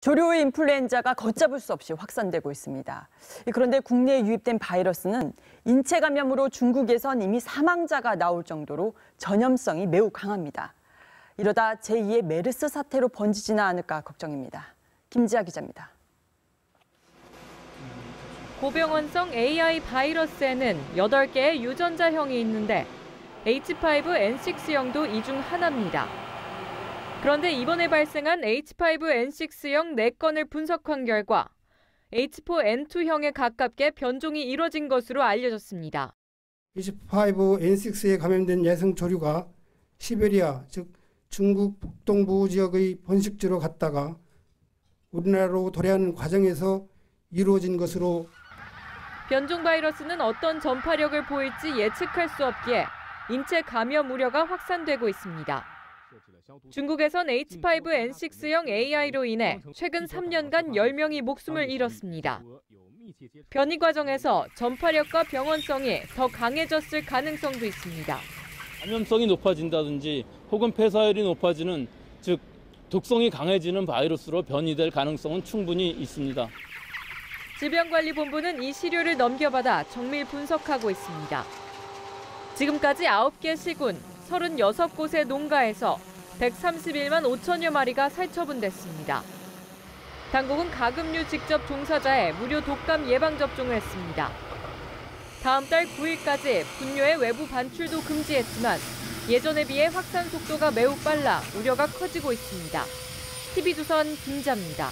조류 인플루엔자가 걷잡을 수 없이 확산되고 있습니다. 그런데 국내에 유입된 바이러스는 인체 감염으로 중국에선 이미 사망자가 나올 정도로 전염성이 매우 강합니다. 이러다 제2의 메르스 사태로 번지지는 않을까 걱정입니다. 김지아 기자입니다. 고병원성 AI 바이러스에는 8개의 유전자형이 있는데 H5N6형도 이 중 하나입니다. 그런데 이번에 발생한 H5N6형 4건을 분석한 결과 H4N2형에 가깝게 변종이 이뤄진 것으로 알려졌습니다. H5N6에 감염된 여성 조류가 시베리아, 즉 중국 북동부 지역의 번식지로 갔다가 우리나라로 도래하는 과정에서 이루어진 것으로 변종 바이러스는 어떤 전파력을 보일지 예측할 수 없기에 인체 감염 우려가 확산되고 있습니다. 중국에선 H5N6형 AI로 인해 최근 3년간 10명이 목숨을 잃었습니다. 변이 과정에서 전파력과 병원성이 더 강해졌을 가능성도 있습니다. 감염성이 높아진다든지 혹은 폐사율이 높아지는 즉 독성이 강해지는 바이러스로 변이될 가능성은 충분히 있습니다. 질병관리본부는 이 시료를 넘겨받아 정밀 분석하고 있습니다. 지금까지 9개 시군 36곳의 농가에서 131만 5천여 마리가 살처분됐습니다. 당국은 가금류 직접 종사자의 무료 독감 예방 접종을 했습니다. 다음 달 9일까지 분뇨의 외부 반출도 금지했지만 예전에 비해 확산 속도가 매우 빨라 우려가 커지고 있습니다. TV조선 김자입니다.